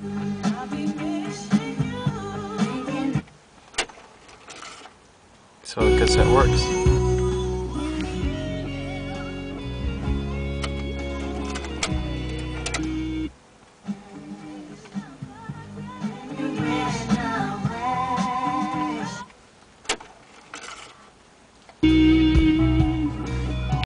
So I guess that works.